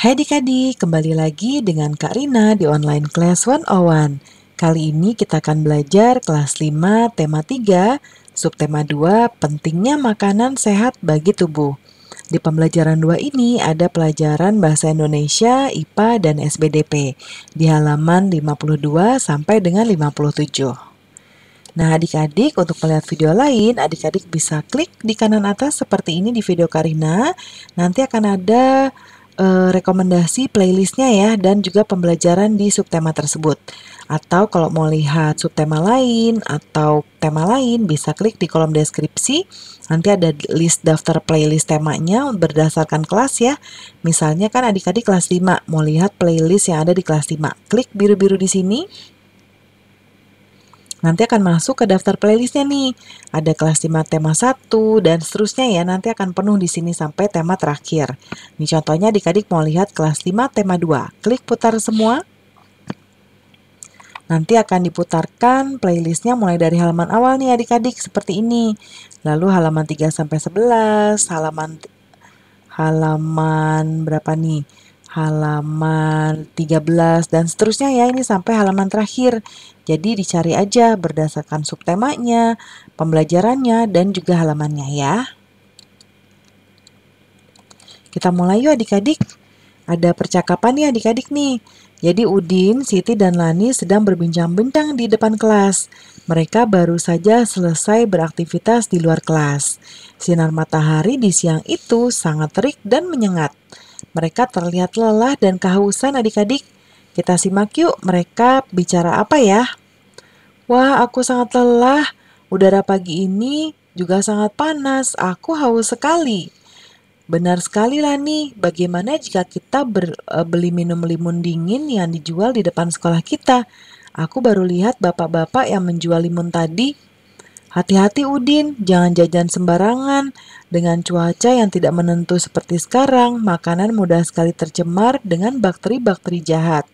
Hai adik-adik, kembali lagi dengan Kak Rina di online class 101. Kali ini kita akan belajar kelas 5 tema 3, subtema 2, pentingnya makanan sehat bagi tubuh. Di pembelajaran 2 ini ada pelajaran bahasa Indonesia, IPA, dan SBDP di halaman 52 sampai dengan 57. Nah, adik-adik, untuk melihat video lain, adik-adik bisa klik di kanan atas seperti ini di video Karina. Nanti akan ada uh, rekomendasi playlistnya ya dan juga pembelajaran di subtema tersebut. Atau kalau mau lihat subtema lain atau tema lain bisa klik di kolom deskripsi. Nanti ada list daftar playlist temanya berdasarkan kelas ya. Misalnya kan adik-adik kelas 5 mau lihat playlist yang ada di kelas 5. Klik biru-biru di sini nanti akan masuk ke daftar playlistnya nih. Ada kelas 5 tema 1 dan seterusnya ya, nanti akan penuh di sini sampai tema terakhir. Ini contohnya adik-adik mau lihat kelas 5 tema 2. Klik putar semua. Nanti akan diputarkan playlistnya mulai dari halaman awal nih adik-adik seperti ini. Lalu halaman 3 sampai 11, halaman halaman berapa nih? Halaman 13 dan seterusnya ya ini sampai halaman terakhir. Jadi dicari aja berdasarkan subtemanya, pembelajarannya dan juga halamannya ya. Kita mulai yuk adik-adik. Ada percakapan ya adik-adik nih. Jadi Udin, Siti, dan Lani sedang berbincang-bincang di depan kelas. Mereka baru saja selesai beraktivitas di luar kelas. Sinar matahari di siang itu sangat terik dan menyengat. Mereka terlihat lelah dan kehausan adik-adik. Kita simak yuk mereka bicara apa ya. Wah, aku sangat lelah. Udara pagi ini juga sangat panas. Aku haus sekali. Benar sekali Lani, bagaimana jika kita ber, e, beli minum limun dingin yang dijual di depan sekolah kita? Aku baru lihat bapak-bapak yang menjual limun tadi Hati-hati Udin, jangan jajan sembarangan. Dengan cuaca yang tidak menentu seperti sekarang, makanan mudah sekali tercemar dengan bakteri-bakteri jahat.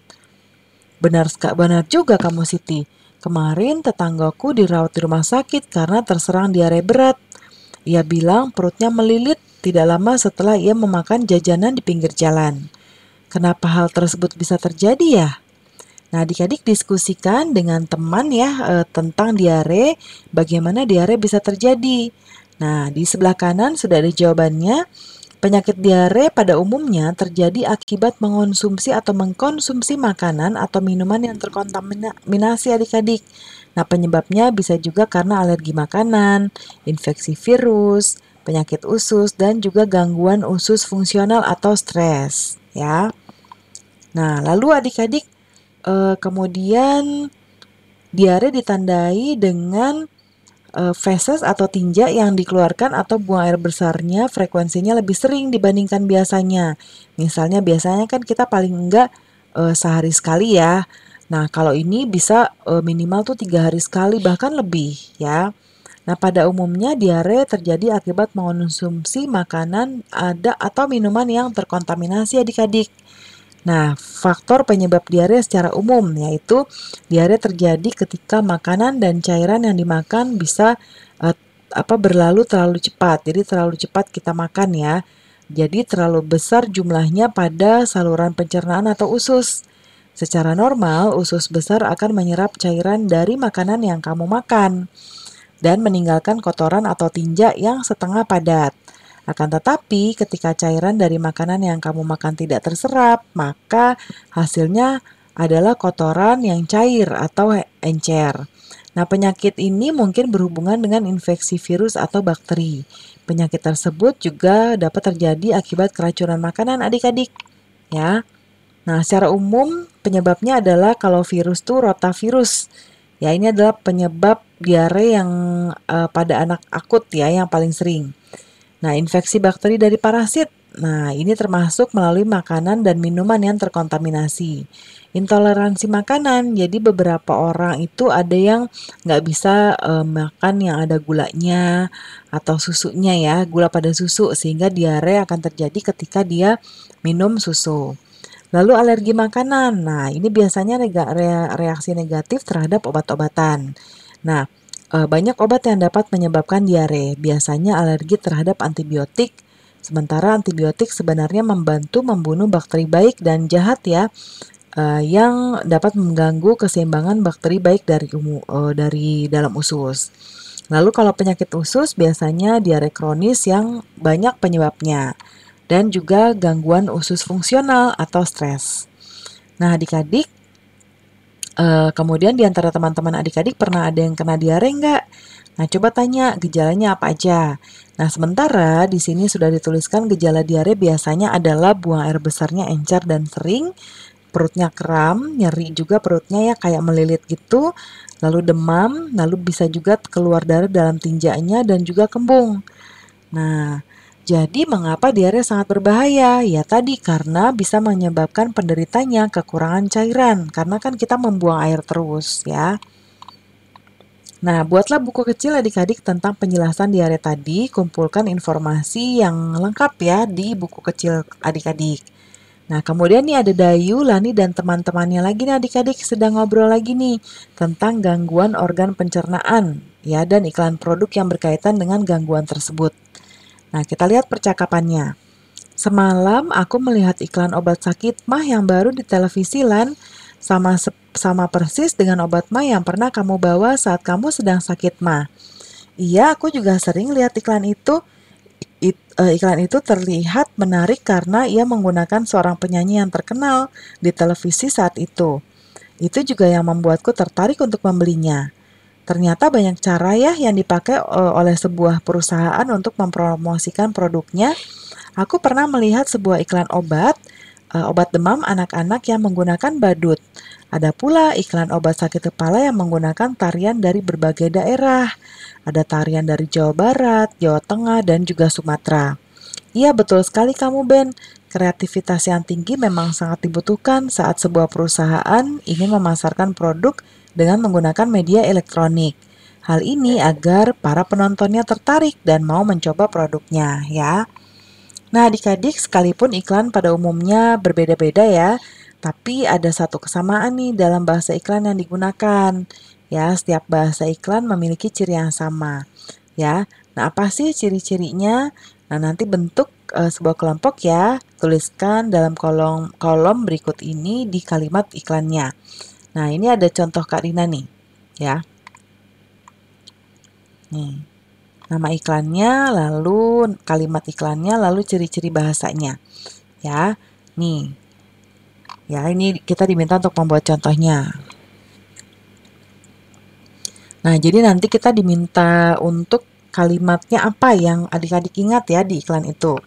Benar benar juga kamu Siti. Kemarin tetanggaku dirawat di rumah sakit karena terserang diare berat. Ia bilang perutnya melilit tidak lama setelah ia memakan jajanan di pinggir jalan. Kenapa hal tersebut bisa terjadi ya? Nah, adik-adik diskusikan dengan teman ya e, tentang diare, bagaimana diare bisa terjadi. Nah, di sebelah kanan sudah ada jawabannya. Penyakit diare pada umumnya terjadi akibat mengonsumsi atau mengkonsumsi makanan atau minuman yang terkontaminasi adik-adik. Nah, penyebabnya bisa juga karena alergi makanan, infeksi virus, penyakit usus, dan juga gangguan usus fungsional atau stres, ya. Nah, lalu adik-adik uh, kemudian diare ditandai dengan uh, feses atau tinja yang dikeluarkan atau buang air besarnya frekuensinya lebih sering dibandingkan biasanya. Misalnya biasanya kan kita paling enggak uh, sehari sekali ya. Nah kalau ini bisa uh, minimal tuh tiga hari sekali bahkan lebih ya. Nah pada umumnya diare terjadi akibat mengonsumsi makanan ada atau minuman yang terkontaminasi adik-adik. Nah, faktor penyebab diare secara umum yaitu diare terjadi ketika makanan dan cairan yang dimakan bisa uh, apa berlalu terlalu cepat. Jadi terlalu cepat kita makan ya. Jadi terlalu besar jumlahnya pada saluran pencernaan atau usus. Secara normal, usus besar akan menyerap cairan dari makanan yang kamu makan dan meninggalkan kotoran atau tinja yang setengah padat. Akan tetapi, ketika cairan dari makanan yang kamu makan tidak terserap, maka hasilnya adalah kotoran yang cair atau encer. Nah, penyakit ini mungkin berhubungan dengan infeksi virus atau bakteri. Penyakit tersebut juga dapat terjadi akibat keracunan makanan adik-adik. Ya. Nah, secara umum penyebabnya adalah kalau virus itu rotavirus. Ya, ini adalah penyebab diare yang uh, pada anak akut ya yang paling sering. Nah, infeksi bakteri dari parasit. Nah, ini termasuk melalui makanan dan minuman yang terkontaminasi. Intoleransi makanan, jadi beberapa orang itu ada yang nggak bisa uh, makan yang ada gulanya atau susunya ya, gula pada susu, sehingga diare akan terjadi ketika dia minum susu. Lalu alergi makanan, nah ini biasanya reaksi negatif terhadap obat-obatan. Nah, banyak obat yang dapat menyebabkan diare, biasanya alergi terhadap antibiotik Sementara antibiotik sebenarnya membantu membunuh bakteri baik dan jahat ya, uh, yang dapat mengganggu keseimbangan bakteri baik dari umu, uh, dari dalam usus. Lalu kalau penyakit usus biasanya diare kronis yang banyak penyebabnya dan juga gangguan usus fungsional atau stres. Nah, adik-adik, uh, kemudian di antara teman-teman adik-adik pernah ada yang kena diare nggak? Nah, coba tanya gejalanya apa aja. Nah, sementara di sini sudah dituliskan gejala diare biasanya adalah buang air besarnya encer dan sering, perutnya kram, nyeri juga perutnya ya kayak melilit gitu, lalu demam, lalu bisa juga keluar darah dalam tinjaknya dan juga kembung. Nah, jadi mengapa diare sangat berbahaya? Ya tadi karena bisa menyebabkan penderitanya kekurangan cairan karena kan kita membuang air terus ya. Nah, buatlah buku kecil adik-adik tentang penjelasan diare tadi, kumpulkan informasi yang lengkap ya di buku kecil adik-adik. Nah, kemudian nih ada Dayu, Lani, dan teman-temannya lagi nih adik-adik sedang ngobrol lagi nih tentang gangguan organ pencernaan ya dan iklan produk yang berkaitan dengan gangguan tersebut. Nah, kita lihat percakapannya. Semalam aku melihat iklan obat sakit mah yang baru di televisi Lan sama sama persis dengan obat mah yang pernah kamu bawa saat kamu sedang sakit mah. Iya, aku juga sering lihat iklan itu. It, uh, iklan itu terlihat menarik karena ia menggunakan seorang penyanyi yang terkenal di televisi saat itu. Itu juga yang membuatku tertarik untuk membelinya. Ternyata banyak cara ya yang dipakai uh, oleh sebuah perusahaan untuk mempromosikan produknya. Aku pernah melihat sebuah iklan obat, uh, obat demam anak-anak yang menggunakan badut. Ada pula iklan obat sakit kepala yang menggunakan tarian dari berbagai daerah. Ada tarian dari Jawa Barat, Jawa Tengah, dan juga Sumatera. Iya betul sekali kamu Ben. Kreativitas yang tinggi memang sangat dibutuhkan saat sebuah perusahaan ingin memasarkan produk dengan menggunakan media elektronik. Hal ini agar para penontonnya tertarik dan mau mencoba produknya ya. Nah, adik-adik sekalipun iklan pada umumnya berbeda-beda ya, tapi ada satu kesamaan nih dalam bahasa iklan yang digunakan. Ya, setiap bahasa iklan memiliki ciri yang sama. Ya. Nah, apa sih ciri-cirinya? Nah, nanti bentuk e, sebuah kelompok ya, tuliskan dalam kolom kolom berikut ini di kalimat iklannya. Nah, ini ada contoh Kak Rina nih, ya. Nih, nama iklannya, lalu kalimat iklannya, lalu ciri-ciri bahasanya. Ya, nih. Ya, ini kita diminta untuk membuat contohnya. Nah, jadi nanti kita diminta untuk kalimatnya apa yang adik-adik ingat ya di iklan itu.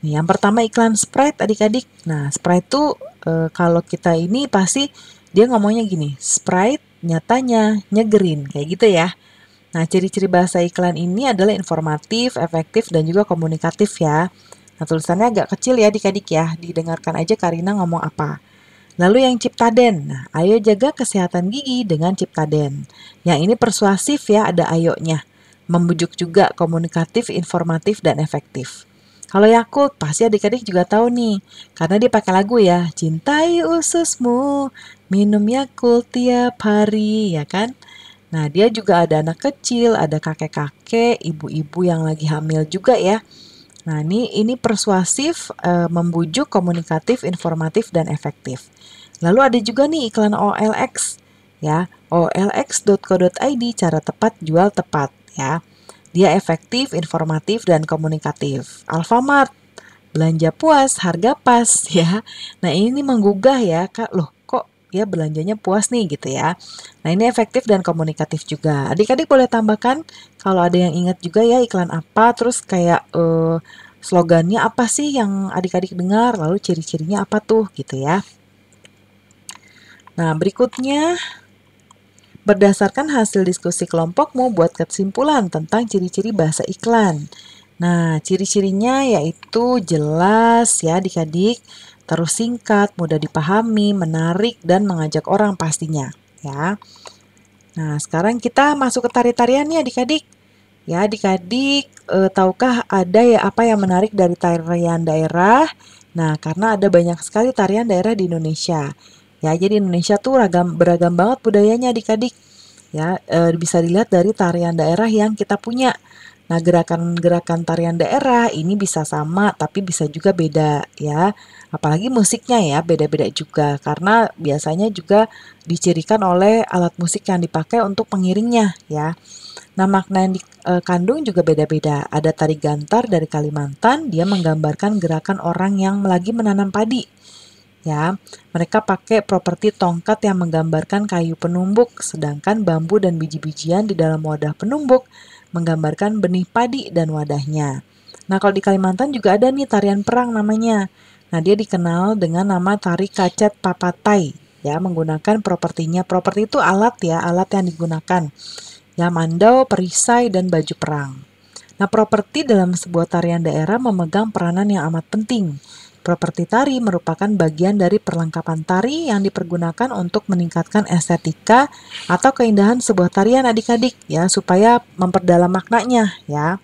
Nih, yang pertama iklan Sprite adik-adik. Nah, Sprite itu e, kalau kita ini pasti dia ngomongnya gini, Sprite nyatanya nyegerin, kayak gitu ya. Nah, ciri-ciri bahasa iklan ini adalah informatif, efektif, dan juga komunikatif ya. Nah, tulisannya agak kecil ya adik-adik ya, didengarkan aja Karina ngomong apa. Lalu yang Ciptaden, nah ayo jaga kesehatan gigi dengan Ciptaden. Yang ini persuasif ya, ada ayonya. Membujuk juga komunikatif, informatif, dan efektif. Kalau Yakult pasti adik-adik juga tahu nih, karena dia pakai lagu ya, cintai ususmu, minum Yakult tiap hari, ya kan? Nah, dia juga ada anak kecil, ada kakek-kakek, ibu-ibu yang lagi hamil juga ya. Nah, ini ini persuasif, e, membujuk, komunikatif, informatif dan efektif. Lalu ada juga nih iklan OLX ya, olx.co.id cara tepat jual tepat ya. Dia efektif, informatif, dan komunikatif. Alfamart, belanja puas, harga pas ya. Nah ini menggugah ya, Kak. Loh ya belanjanya puas nih gitu ya. Nah ini efektif dan komunikatif juga. Adik-adik boleh tambahkan kalau ada yang ingat juga ya iklan apa, terus kayak uh, slogannya apa sih yang adik-adik dengar, lalu ciri-cirinya apa tuh gitu ya. Nah berikutnya Berdasarkan hasil diskusi kelompokmu, buat kesimpulan tentang ciri-ciri bahasa iklan. Nah, ciri-cirinya yaitu jelas ya adik-adik, terus singkat, mudah dipahami, menarik, dan mengajak orang pastinya. ya. Nah, sekarang kita masuk ke tari-tarian nih adik-adik. Ya, adik-adik, eh, tahukah ada ya apa yang menarik dari tarian daerah? Nah, karena ada banyak sekali tarian daerah di Indonesia. Ya, jadi Indonesia tuh ragam beragam banget budayanya adik-adik. Ya, e, bisa dilihat dari tarian daerah yang kita punya. Nah, gerakan-gerakan tarian daerah ini bisa sama tapi bisa juga beda ya. Apalagi musiknya ya beda-beda juga karena biasanya juga dicirikan oleh alat musik yang dipakai untuk pengiringnya ya. Nah, makna yang dikandung juga beda-beda. Ada tari gantar dari Kalimantan, dia menggambarkan gerakan orang yang lagi menanam padi ya. Mereka pakai properti tongkat yang menggambarkan kayu penumbuk, sedangkan bambu dan biji-bijian di dalam wadah penumbuk menggambarkan benih padi dan wadahnya. Nah, kalau di Kalimantan juga ada nih tarian perang namanya. Nah, dia dikenal dengan nama tari kacet papatai, ya, menggunakan propertinya. Properti itu alat ya, alat yang digunakan. Ya, mandau, perisai, dan baju perang. Nah, properti dalam sebuah tarian daerah memegang peranan yang amat penting. Properti tari merupakan bagian dari perlengkapan tari yang dipergunakan untuk meningkatkan estetika atau keindahan sebuah tarian adik-adik ya supaya memperdalam maknanya ya.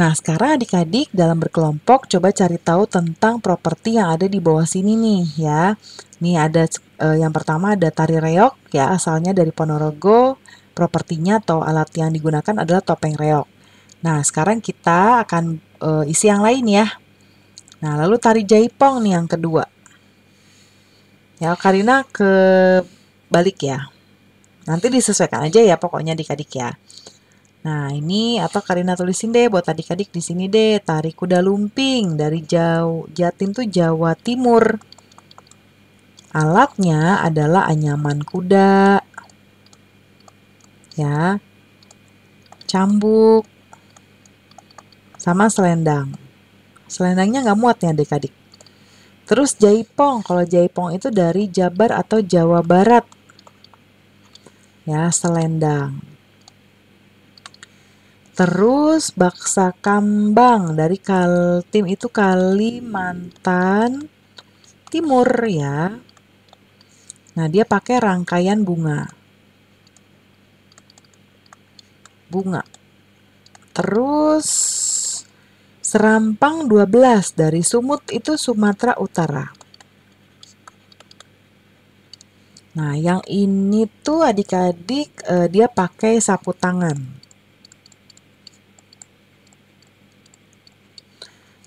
Nah, sekarang adik-adik dalam berkelompok coba cari tahu tentang properti yang ada di bawah sini nih ya. Nih ada eh, yang pertama ada tari reok ya asalnya dari Ponorogo. Propertinya atau alat yang digunakan adalah topeng reok. Nah, sekarang kita akan eh, isi yang lain ya. Nah, lalu tari jaipong nih yang kedua. Ya, Karina ke balik ya. Nanti disesuaikan aja ya pokoknya adik-adik ya. Nah, ini atau Karina tulisin deh buat adik-adik di sini deh, tari kuda lumping dari jauh Jatim tuh Jawa Timur. Alatnya adalah anyaman kuda. Ya. Cambuk sama selendang. Selendangnya nggak muat ya adik-adik. Terus jaipong, kalau jaipong itu dari Jabar atau Jawa Barat. Ya, selendang. Terus baksa kambang dari Kaltim itu Kalimantan Timur ya. Nah, dia pakai rangkaian bunga. Bunga. Terus Serampang 12 dari Sumut itu Sumatera Utara. Nah, yang ini tuh adik-adik eh, dia pakai sapu tangan.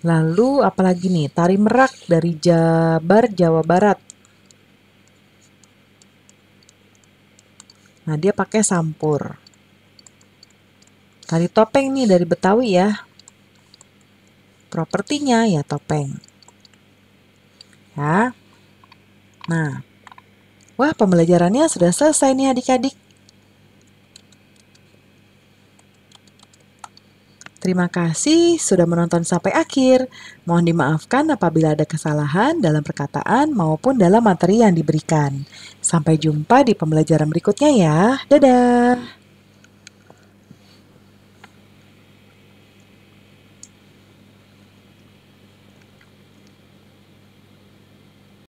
Lalu apalagi nih? Tari merak dari Jabar, Jawa Barat. Nah, dia pakai sampur. Tari topeng nih dari Betawi ya. Propertinya ya topeng. Ya. Nah. Wah, pembelajarannya sudah selesai nih adik-adik. Terima kasih sudah menonton sampai akhir. Mohon dimaafkan apabila ada kesalahan dalam perkataan maupun dalam materi yang diberikan. Sampai jumpa di pembelajaran berikutnya ya. Dadah.